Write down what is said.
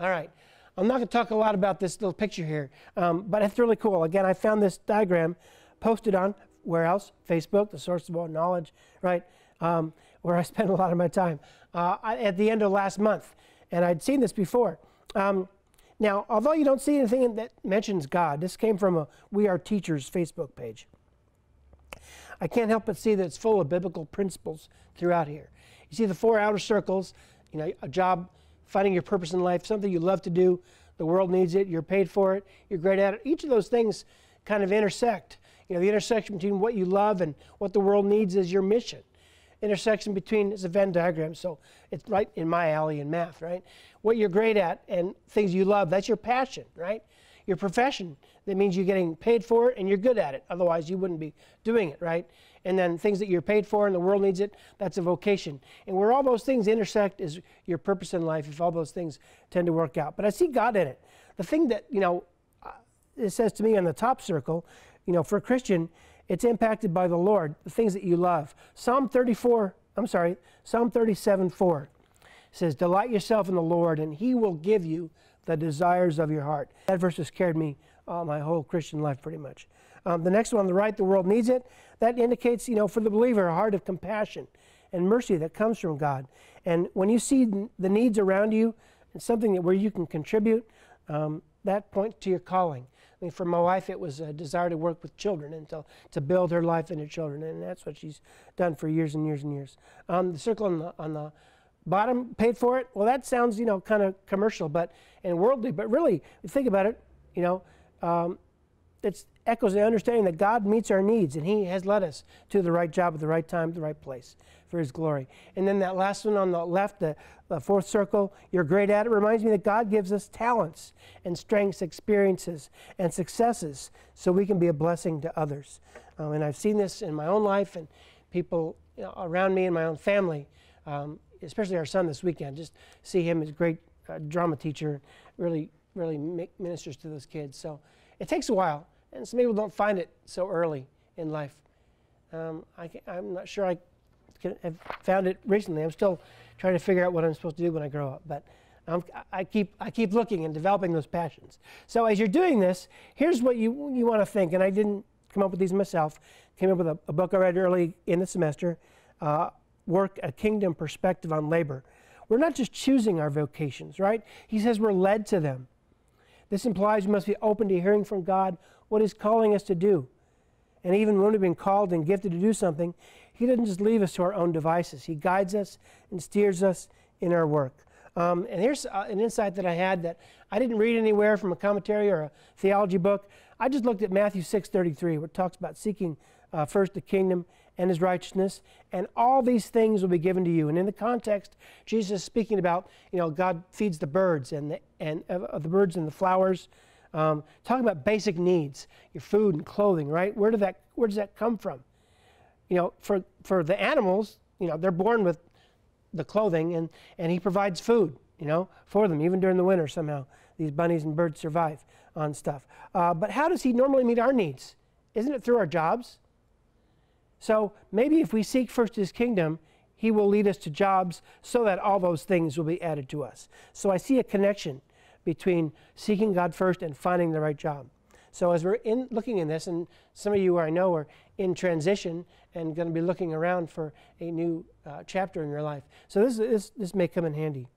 All right. I'm not going to talk a lot about this little picture here, um, but it's really cool. Again, I found this diagram posted on where else? Facebook, the source of all knowledge, right? Um, where I spend a lot of my time uh, at the end of last month. And I'd seen this before. Um, now, although you don't see anything that mentions God, this came from a We Are Teachers Facebook page. I can't help but see that it's full of biblical principles throughout here. You see the four outer circles, you know, a job, finding your purpose in life, something you love to do, the world needs it, you're paid for it, you're great at it. Each of those things kind of intersect. You know, the intersection between what you love and what the world needs is your mission. Intersection between, it's a Venn diagram, so it's right in my alley in math, right? What you're great at and things you love, that's your passion, right? Your profession, that means you're getting paid for it and you're good at it. Otherwise, you wouldn't be doing it, right? And then things that you're paid for and the world needs it, that's a vocation. And where all those things intersect is your purpose in life, if all those things tend to work out. But I see God in it. The thing that, you know, uh, it says to me on the top circle, you know, for a Christian, it's impacted by the Lord, the things that you love. Psalm 34, I'm sorry, Psalm 37 4 says, Delight yourself in the Lord, and he will give you the desires of your heart. That verse has carried me uh, my whole Christian life pretty much. Um, the next one on the right, the world needs it. That indicates, you know, for the believer, a heart of compassion and mercy that comes from God. And when you see the needs around you and something that where you can contribute, um, that points to your calling. I mean, for my wife, it was a desire to work with children and to, to build her life into children, and that's what she's done for years and years and years. Um, the circle on the, on the bottom paid for it. Well, that sounds, you know, kind of commercial, but and worldly. But really, think about it, you know, um, it echoes the understanding that God meets our needs and He has led us to the right job at the right time, the right place for His glory. And then that last one on the left, the, the fourth circle, you're great at it, reminds me that God gives us talents and strengths, experiences, and successes so we can be a blessing to others. Um, and I've seen this in my own life and people you know, around me and my own family, um, especially our son this weekend. Just see him as a great uh, drama teacher, really, really ministers to those kids. So it takes a while, and some people don't find it so early in life. Um, I am not sure I have found it recently. I'm still trying to figure out what I'm supposed to do when I grow up, but I keep I keep looking and developing those passions. So as you're doing this, here's what you you want to think, and I didn't come up with these myself. Came up with a, a book I read early in the semester. Uh, work a kingdom perspective on labor. We're not just choosing our vocations, right? He says we're led to them. This implies we must be open to hearing from God what He's calling us to do. And even when we've been called and gifted to do something, He doesn't just leave us to our own devices. He guides us and steers us in our work. Um, and here's uh, an insight that I had that I didn't read anywhere from a commentary or a theology book. I just looked at Matthew 6:33, where it talks about seeking uh, first the kingdom and his righteousness, and all these things will be given to you. And in the context, Jesus is speaking about, you know, God feeds the birds and the, and uh, the birds and the flowers. Um, talking about basic needs, your food and clothing, right? Where did that where does that come from? You know, for for the animals, you know, they're born with the clothing, and and He provides food, you know, for them even during the winter. Somehow these bunnies and birds survive on stuff. Uh, but how does He normally meet our needs? Isn't it through our jobs? So maybe if we seek first his kingdom, he will lead us to jobs so that all those things will be added to us. So I see a connection between seeking God first and finding the right job. So as we're in looking in this, and some of you I know are in transition and going to be looking around for a new uh, chapter in your life. So this, this, this may come in handy.